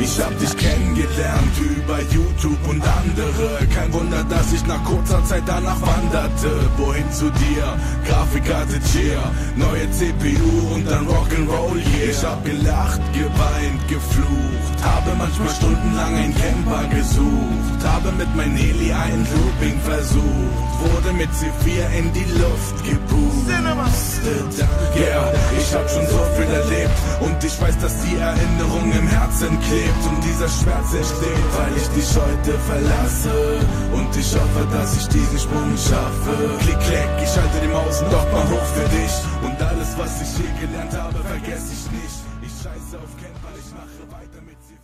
Ich hab dich kennengelernt über YouTube und andere. Kein Wunder, dass ich nach kurzer Zeit danach wanderte. Wohin zu dir? Grafikkarte Cheer, neue CPU und dann Rock'n'Roll hier. Ich hab gelacht, geweint, geflucht. Habe manchmal stundenlang ein Camper gesucht. Habe mit mein Heli ein Looping versucht. Wurde mit C4 in die Luft gepustet. Yeah, ich hab schon so viel erlebt. Ich weiß, dass die Erinnerung im Herzen klebt. Und dieser Schmerz entsteht, weil ich dich heute verlasse. Und ich hoffe, dass ich diesen Sprung schaffe. Klick, klick, ich halte die Maus doch mal hoch für dich. Und alles, was ich hier gelernt habe, vergesse ich nicht. Ich scheiße auf Ken, weil ich mache weiter mit C4.